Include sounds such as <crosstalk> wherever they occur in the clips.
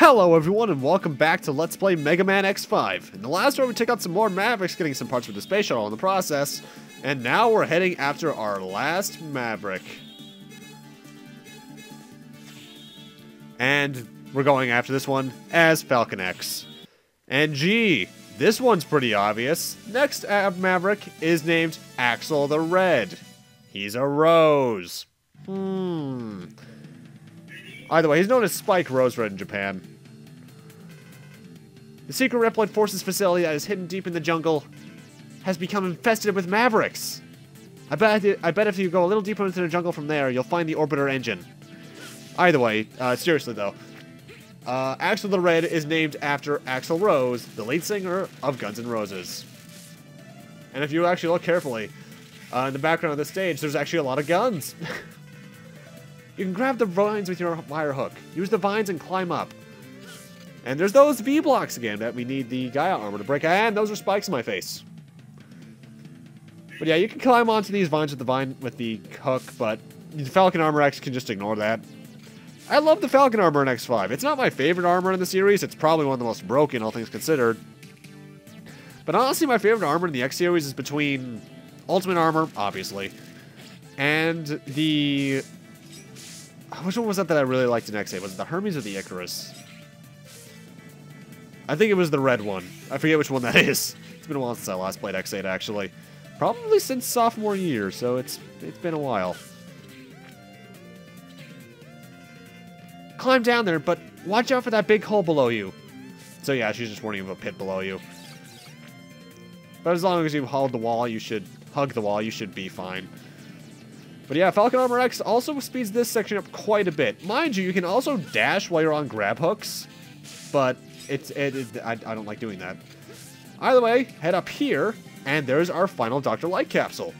Hello everyone and welcome back to Let's Play Mega Man X5. In the last round we took out some more Mavericks, getting some parts for the space shuttle in the process, and now we're heading after our last Maverick. And we're going after this one as Falcon X. And gee, this one's pretty obvious. Next Maverick is named Axle the Red. He's a rose. Hmm. Either way, he's known as Spike Rose Red in Japan. The secret Reploid Forces facility that is hidden deep in the jungle has become infested with Mavericks. I bet, I bet if you go a little deeper into the jungle from there, you'll find the Orbiter engine. Either way, uh, seriously though, uh, Axle the Red is named after Axl Rose, the lead singer of Guns N' Roses. And if you actually look carefully, uh, in the background of the stage, there's actually a lot of guns. <laughs> You can grab the vines with your wire hook. Use the vines and climb up. And there's those V-blocks again that we need the Gaia armor to break. And those are spikes in my face. But yeah, you can climb onto these vines with the vine with the hook, but the Falcon Armor X can just ignore that. I love the Falcon Armor in X5. It's not my favorite armor in the series. It's probably one of the most broken, all things considered. But honestly, my favorite armor in the X series is between Ultimate Armor, obviously, and the which one was that that I really liked in X8? Was it the Hermes or the Icarus? I think it was the red one. I forget which one that <laughs> is. It's been a while since I last played X8, actually. Probably since sophomore year, so it's it's been a while. Climb down there, but watch out for that big hole below you. So yeah, she's just warning you of a pit below you. But as long as you've hauled the wall, you should hug the wall, you should be fine. But yeah, Falcon Armor X also speeds this section up quite a bit. Mind you, you can also dash while you're on grab hooks, but it's it, it I, I don't like doing that. Either way, head up here, and there's our final Dr. Light capsule.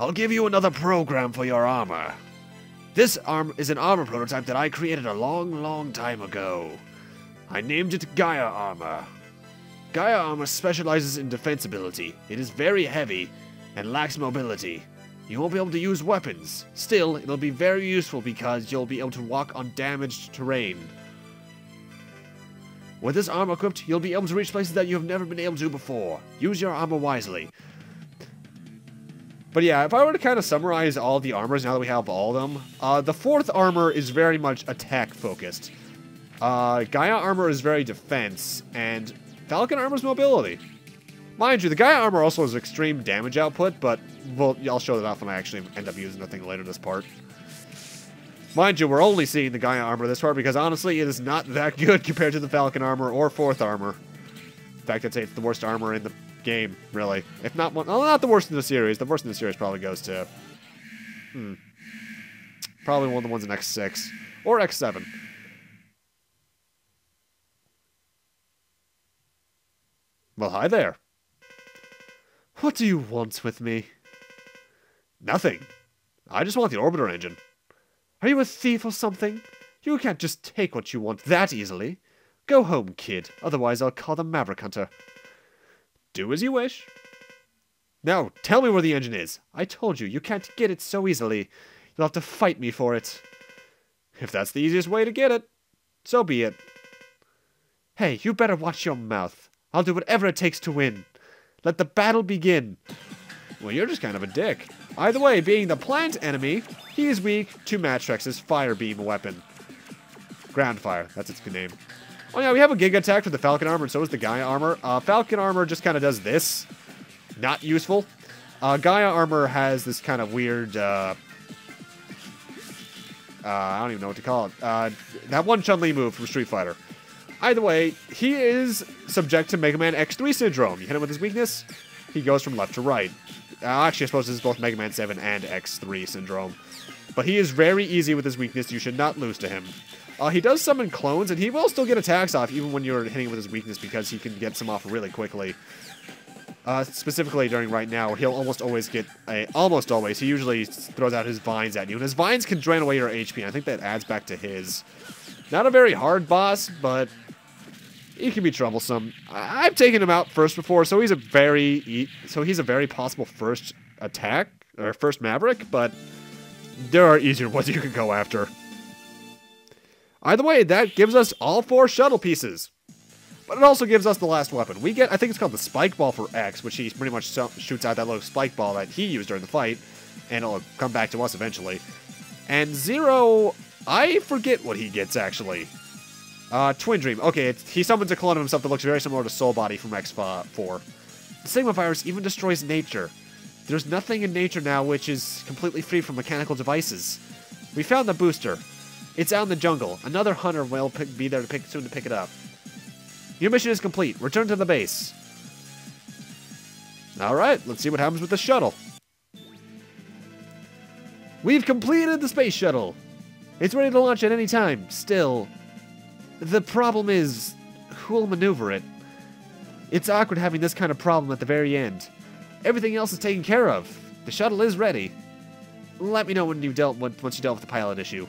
I'll give you another program for your armor. This arm is an armor prototype that I created a long, long time ago. I named it Gaia Armor. Gaia Armor specializes in defensibility. It is very heavy and lacks mobility. You won't be able to use weapons. Still, it'll be very useful because you'll be able to walk on damaged terrain. With this armor equipped, you'll be able to reach places that you have never been able to before. Use your armor wisely. But yeah, if I were to kind of summarize all the armors now that we have all of them, uh, the fourth armor is very much attack focused. Uh, Gaia armor is very defense, and Falcon armor is mobility. Mind you, the Gaia armor also has extreme damage output, but well, I'll show that off when I actually end up using the thing later this part. Mind you, we're only seeing the Gaia armor this part because honestly, it is not that <laughs> good compared to the Falcon armor or Fourth armor. In fact, I'd say it's the worst armor in the game, really. If not one, well, not the worst in the series. The worst in the series probably goes to, hmm, probably one of the ones in X6 or X7. Well, hi there. What do you want with me? Nothing. I just want the orbiter engine. Are you a thief or something? You can't just take what you want that easily. Go home, kid, otherwise I'll call the Maverick Hunter. Do as you wish. Now, tell me where the engine is. I told you, you can't get it so easily. You'll have to fight me for it. If that's the easiest way to get it, so be it. Hey, you better watch your mouth. I'll do whatever it takes to win. Let the battle begin. Well, you're just kind of a dick. Either way, being the plant enemy, he is weak to Mattrex's fire beam weapon. Ground fire, that's its good name. Oh yeah, we have a Giga Attack for the Falcon Armor, and so is the Gaia Armor. Uh, Falcon Armor just kind of does this. Not useful. Uh, Gaia Armor has this kind of weird, uh, uh, I don't even know what to call it. Uh, that one Chun-Li move from Street Fighter. Either way, he is subject to Mega Man X3 syndrome. You hit him with his weakness, he goes from left to right. Uh, actually, I suppose this is both Mega Man 7 and X3 syndrome. But he is very easy with his weakness. You should not lose to him. Uh, he does summon clones, and he will still get attacks off even when you're hitting him with his weakness because he can get some off really quickly. Uh, specifically during right now, he'll almost always get a almost always. He usually throws out his vines at you, and his vines can drain away your HP. And I think that adds back to his. Not a very hard boss, but he can be troublesome. I've taken him out first before, so he's a very so he's a very possible first attack or first Maverick, but there are easier ones you can go after. Either way, that gives us all four shuttle pieces. But it also gives us the last weapon. We get, I think it's called the Spike Ball for X, which he pretty much shoots out that little spike ball that he used during the fight, and it'll come back to us eventually. And Zero, I forget what he gets, actually. Uh, Twin Dream. Okay, he summons a clone of himself that looks very similar to Soul Body from X4. The Sigma virus even destroys nature. There's nothing in nature now which is completely free from mechanical devices. We found the booster. It's out in the jungle. Another hunter will pick, be there to pick, soon to pick it up. Your mission is complete. Return to the base. Alright, let's see what happens with the shuttle. We've completed the space shuttle. It's ready to launch at any time. Still, the problem is, who'll maneuver it? It's awkward having this kind of problem at the very end. Everything else is taken care of. The shuttle is ready. Let me know when you dealt once you dealt with the pilot issue.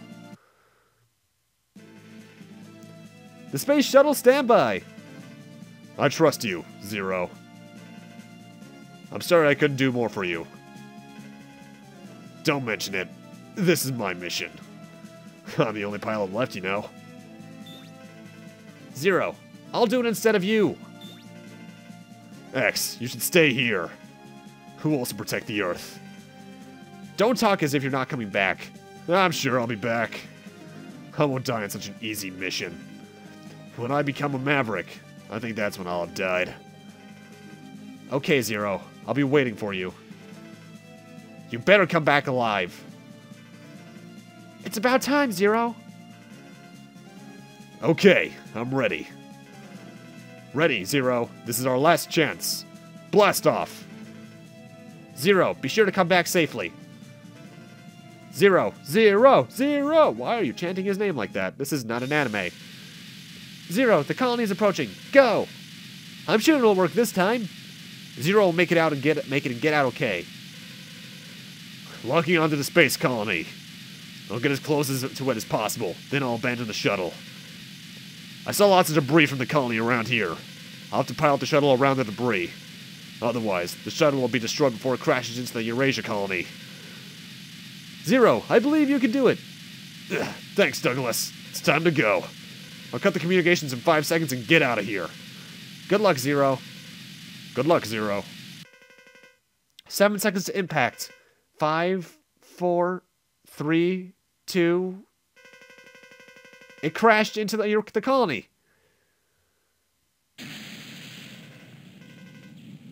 The space shuttle standby. I trust you, Zero. I'm sorry I couldn't do more for you. Don't mention it. This is my mission. <laughs> I'm the only pilot left, you know. Zero. I'll do it instead of you. X, you should stay here. Who wants to protect the Earth? Don't talk as if you're not coming back. I'm sure I'll be back. I won't die on such an easy mission. When I become a Maverick, I think that's when I'll have died. Okay, Zero. I'll be waiting for you. You better come back alive. It's about time, Zero. Okay, I'm ready. Ready, Zero. This is our last chance. Blast off. Zero, be sure to come back safely. Zero, zero, zero. Why are you chanting his name like that? This is not an anime. Zero, the colony is approaching. Go! I'm sure it'll work this time. Zero will make it out and get make it and get out okay. Locking onto the space colony. I'll get as close as, to it as possible, then I'll abandon the shuttle. I saw lots of debris from the colony around here. I'll have to pilot the shuttle around the debris. Otherwise, the shuttle will be destroyed before it crashes into the Eurasia colony. Zero, I believe you can do it. Ugh, thanks, Douglas. It's time to go. I'll cut the communications in five seconds and get out of here. Good luck, Zero. Good luck, Zero. Seven seconds to impact. Five, four, three, two. It crashed into the, the colony.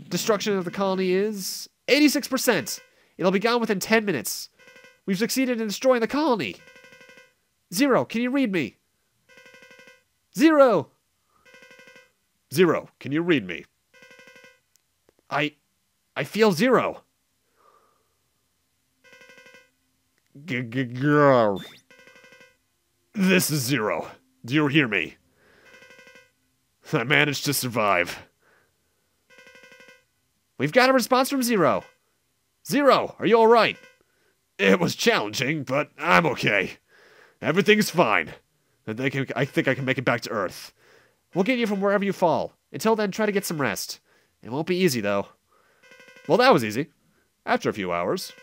Destruction of the colony is 86%. It'll be gone within 10 minutes. We've succeeded in destroying the colony. Zero, can you read me? Zero! Zero, can you read me? I. I feel zero. Girl. This is Zero. Do you hear me? I managed to survive. We've got a response from Zero. Zero, are you alright? It was challenging, but I'm okay. Everything's fine. And they can, I think I can make it back to Earth. We'll get you from wherever you fall. Until then, try to get some rest. It won't be easy, though. Well, that was easy. After a few hours.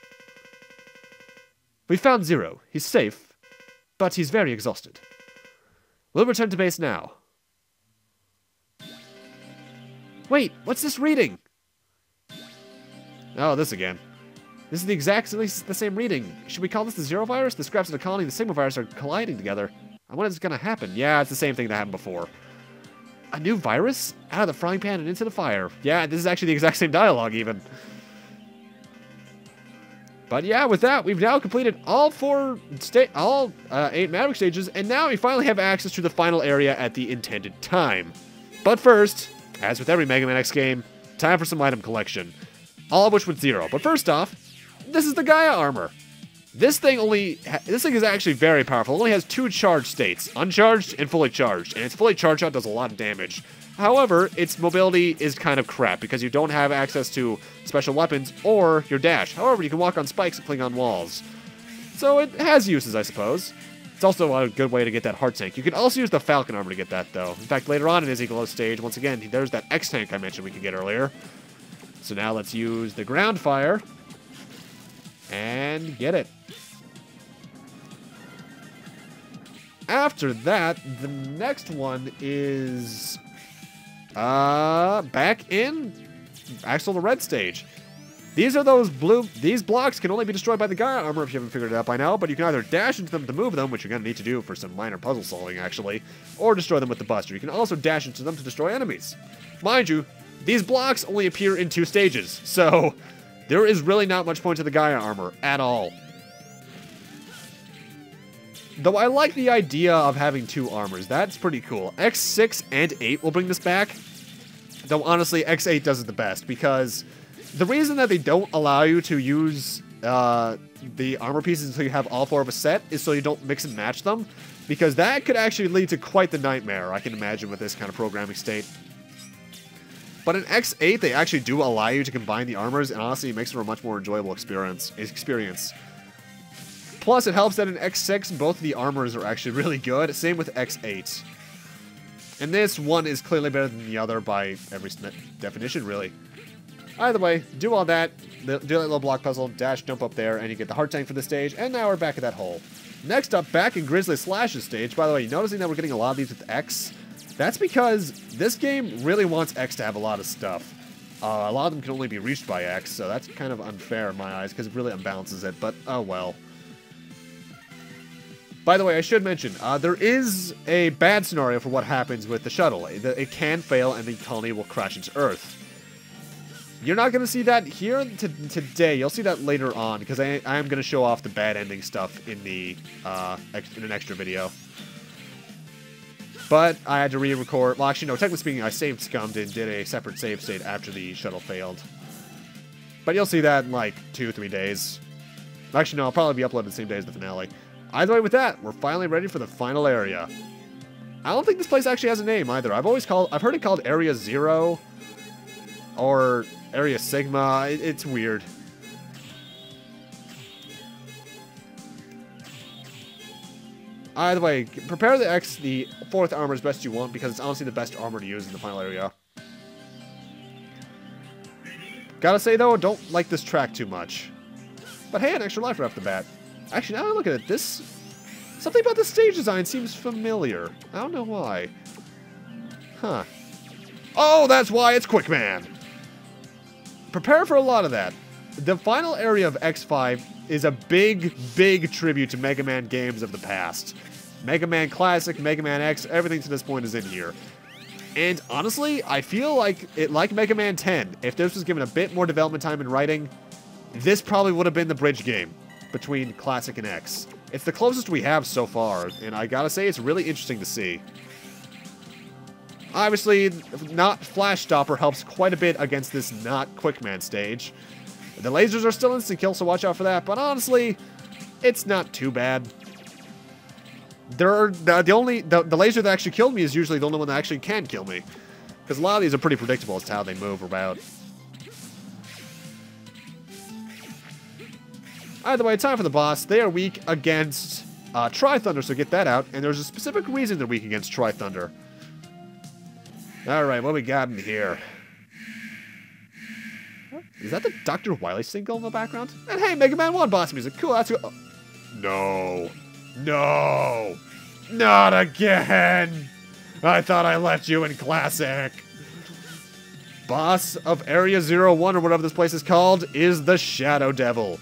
We found Zero. He's safe, but he's very exhausted. We'll return to base now. Wait, what's this reading? Oh, this again. This is the exact least the same reading. Should we call this the Zero virus? The scraps of the colony and the Sigma virus are colliding together. I wonder What is going to happen? Yeah, it's the same thing that happened before. A new virus? Out of the frying pan and into the fire. Yeah, this is actually the exact same dialogue, even. But yeah, with that, we've now completed all four state, all uh, eight Maverick stages, and now we finally have access to the final area at the intended time. But first, as with every Mega Man X game, time for some item collection. All of which with zero. But first off, this is the Gaia armor. This thing only, this thing is actually very powerful. It only has two charged states, uncharged and fully charged, and its fully charged out does a lot of damage. However, its mobility is kind of crap because you don't have access to special weapons or your dash. However, you can walk on spikes and cling on walls. So it has uses, I suppose. It's also a good way to get that heart tank. You can also use the Falcon armor to get that, though. In fact, later on in Izzy Glow stage, once again, there's that X tank I mentioned we could get earlier. So now let's use the ground fire and get it. after that, the next one is uh back in Axle the Red stage. These are those blue. These blocks can only be destroyed by the Gaia armor if you haven't figured it out by now. But you can either dash into them to move them, which you're gonna need to do for some minor puzzle solving actually, or destroy them with the Buster. You can also dash into them to destroy enemies. Mind you, these blocks only appear in two stages, so <laughs> there is really not much point to the Gaia armor at all. Though I like the idea of having two armors. That's pretty cool. X6 and 8 will bring this back. Though honestly, X8 does it the best because the reason that they don't allow you to use uh, the armor pieces until you have all four of a set is so you don't mix and match them. Because that could actually lead to quite the nightmare, I can imagine, with this kind of programming state. But in X8, they actually do allow you to combine the armors, and honestly, it makes for a much more enjoyable experience. experience. Plus, it helps that in X6, both the armors are actually really good. Same with X8. And this one is clearly better than the other by every definition, really. Either way, do all that, do that little block puzzle, dash, jump up there, and you get the heart tank for the stage, and now we're back at that hole. Next up, back in Grizzly Slash's stage, by the way, noticing that we're getting a lot of these with X, that's because this game really wants X to have a lot of stuff. Uh, a lot of them can only be reached by X, so that's kind of unfair in my eyes, because it really unbalances it, but oh well. By the way, I should mention, uh, there is a bad scenario for what happens with the shuttle. It, it can fail and the colony will crash into Earth. You're not going to see that here today. You'll see that later on, because I, I am going to show off the bad ending stuff in the uh, in an extra video. But I had to re-record. Well, actually, no. Technically speaking, I saved scummed and did a separate save state after the shuttle failed. But you'll see that in like two, three days. Actually, no. I'll probably be uploaded the same day as the finale. Either way with that, we're finally ready for the final area. I don't think this place actually has a name either. I've always called, I've heard it called Area Zero or Area Sigma. It, it's weird. Either way, prepare the X, the fourth armor as best you want because it's honestly the best armor to use in the final area. Gotta say though, don't like this track too much. But hey, an extra life right off the bat. Actually, now I look at it, this... Something about the stage design seems familiar. I don't know why. Huh. Oh, that's why it's Quick Man. Prepare for a lot of that. The final area of X5 is a big, big tribute to Mega Man games of the past. Mega Man Classic, Mega Man X, everything to this point is in here. And honestly, I feel like it like Mega Man 10, if this was given a bit more development time in writing, this probably would have been the bridge game between Classic and X. It's the closest we have so far, and I gotta say, it's really interesting to see. Obviously, not Flash Stopper helps quite a bit against this not Quickman stage. The lasers are still instant kill, so watch out for that, but honestly, it's not too bad. There are, the, the only, the, the laser that actually killed me is usually the only one that actually can kill me. Because a lot of these are pretty predictable as to how they move about. Either way, time for the boss. They are weak against uh, Tri-Thunder, so get that out. And there's a specific reason they're weak against Tri-Thunder. Alright, what we got in here? Is that the Dr. Wily single in the background? And hey, Mega Man 1 boss music. Cool, that's... Oh. No. No. Not again. I thought I left you in Classic. Boss of Area Zero One, or whatever this place is called, is the Shadow Devil.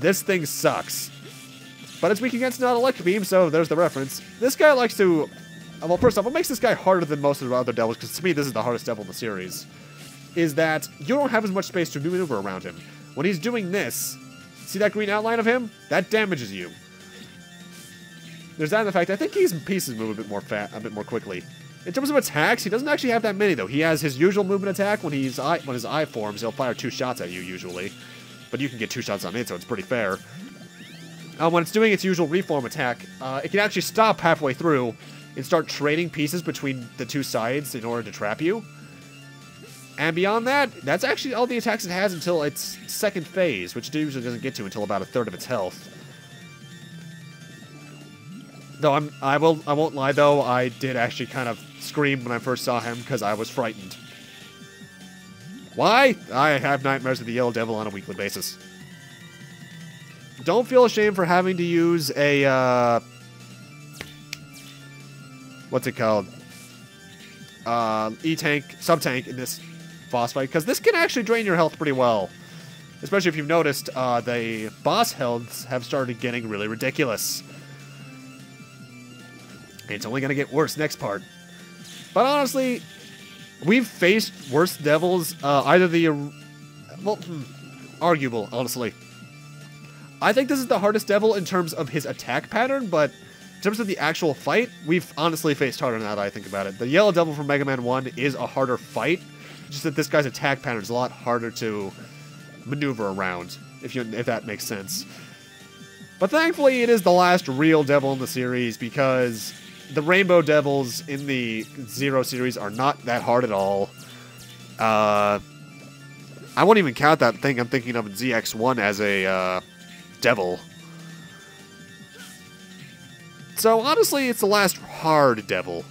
This thing sucks. But it's weak against not electric beam, so there's the reference. This guy likes to... Uh, well, first off, what makes this guy harder than most of the other devils, because to me this is the hardest devil in the series, is that you don't have as much space to maneuver around him. When he's doing this, see that green outline of him? That damages you. There's that in the fact I think his pieces move a bit more fat, a bit more quickly. In terms of attacks, he doesn't actually have that many though. He has his usual movement attack when he's eye, when his eye forms, he'll fire two shots at you usually but you can get two shots on it, so it's pretty fair. Uh, when it's doing its usual reform attack, uh, it can actually stop halfway through and start trading pieces between the two sides in order to trap you. And beyond that, that's actually all the attacks it has until its second phase, which it usually doesn't get to until about a third of its health. Though I'm, I will, I won't lie though, I did actually kind of scream when I first saw him because I was frightened. Why? I have nightmares of the Yellow Devil on a weekly basis. Don't feel ashamed for having to use a, uh, what's it called? Uh, E-tank, sub-tank in this boss fight, because this can actually drain your health pretty well. Especially if you've noticed, uh, the boss healths have started getting really ridiculous. It's only going to get worse next part. But honestly, we've faced worse devils, uh, either the... Well, hmm, arguable, honestly. I think this is the hardest devil in terms of his attack pattern, but in terms of the actual fight, we've honestly faced harder now that I think about it. The Yellow Devil from Mega Man 1 is a harder fight, just that this guy's attack pattern is a lot harder to maneuver around, if you if that makes sense. But thankfully, it is the last real devil in the series because the Rainbow Devils in the Zero series are not that hard at all. Uh, I won't even count that thing I'm thinking of in ZX1 as a uh, devil. So honestly, it's the last hard devil.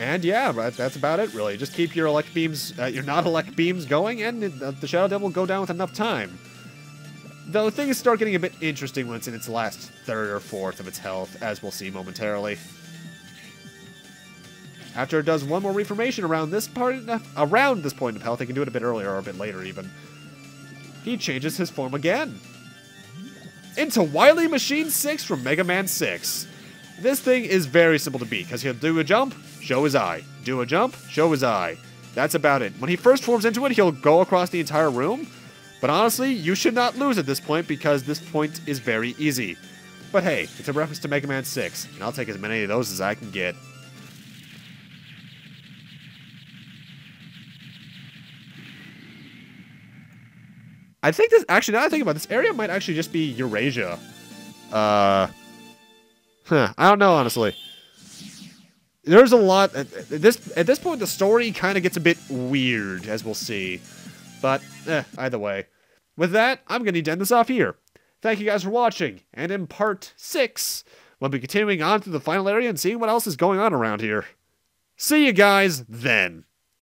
And yeah, that's about it, really. Just keep your elect beams, uh, your not-elect beams going, and the Shadow Devil will go down with enough time. Though things start getting a bit interesting when it's in its last third or fourth of its health, as we'll see momentarily. After it does one more reformation around this part, around this point of health, it can do it a bit earlier or a bit later even. He changes his form again. Into Wily Machine 6 from Mega Man 6. This thing is very simple to beat, because he'll do a jump, show his eye. Do a jump, show his eye. That's about it. When he first forms into it, he'll go across the entire room. But honestly, you should not lose at this point because this point is very easy. But hey, it's a reference to Mega Man 6, and I'll take as many of those as I can get. I think this, actually, now I think about it, this area might actually just be Eurasia. Uh, huh, I don't know, honestly. There's a lot, at, this, at this point, the story kind of gets a bit weird, as we'll see. But, eh, either way. With that, I'm going to need to end this off here. Thank you guys for watching, and in part 6, we'll be continuing on to the final area and seeing what else is going on around here. See you guys then.